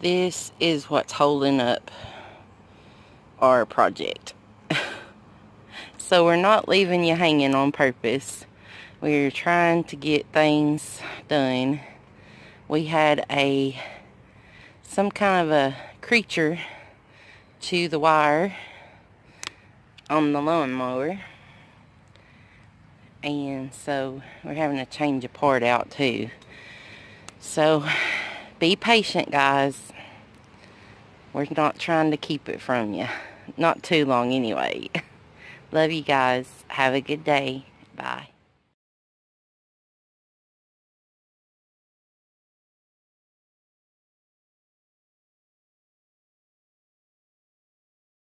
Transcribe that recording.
this is what's holding up our project. so we're not leaving you hanging on purpose. We're trying to get things done. We had a some kind of a creature to the wire on the lawnmower. And so we're having to change a part out too. So be patient guys. We're not trying to keep it from you. Not too long anyway. Love you guys. Have a good day. Bye.